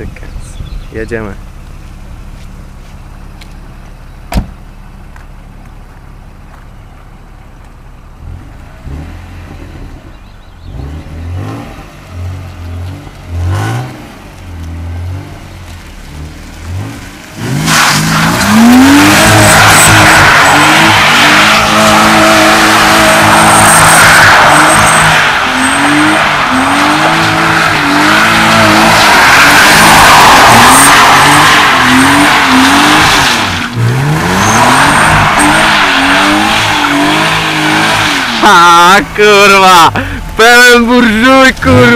Chickens. Jedziemy. Ha, kurwa! Pełen burżuj, kurwa!